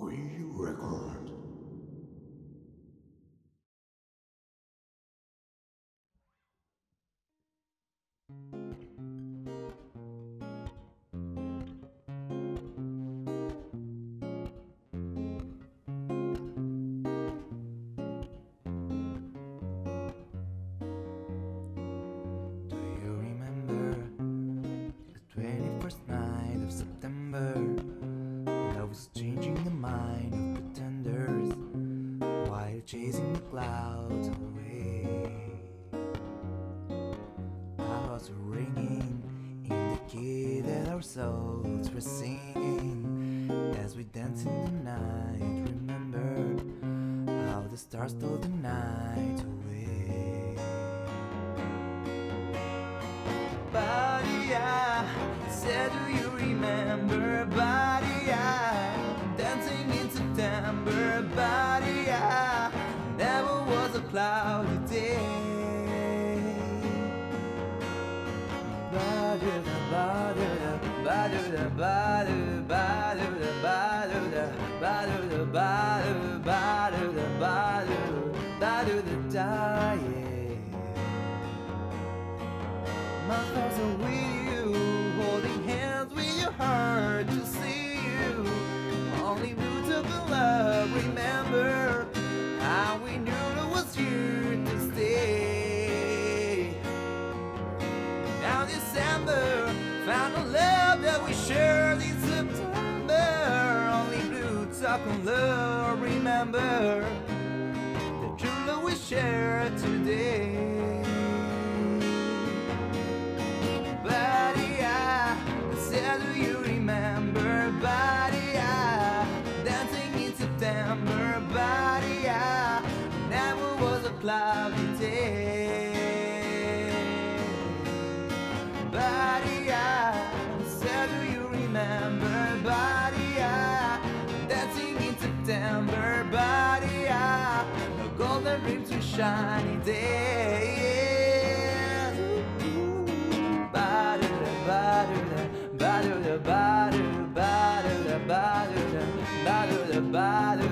We record. Do chasing the clouds away. I was ringing in the key that our souls were singing as we danced in the night. Remember how the stars stole the night away. Body, I said, Do you remember? Body, I dancing in September. Body, cloudy day. Ba-do-da, ba-do-da, ba-do-da, ba-do, ba-do-da, ba-do-da, ba-do-da, ba-do, ba-do-da, ba-do, ba-do-da-da, yeah. My thoughts are with December found a love that we shared in September. Only blue talk on love, remember the true love we share today. Body, I said, Do you remember? Body, I dancing in September. Body, I never was a cloudy day. Body, I said, Do you remember? Body, I dancing in September. Body, I a golden dreams to shiny days. Ba-do-da, ba-do-da, ba-do-da, ba-do, ba-do-da, ba-do-da, ba-do-da, ba-do,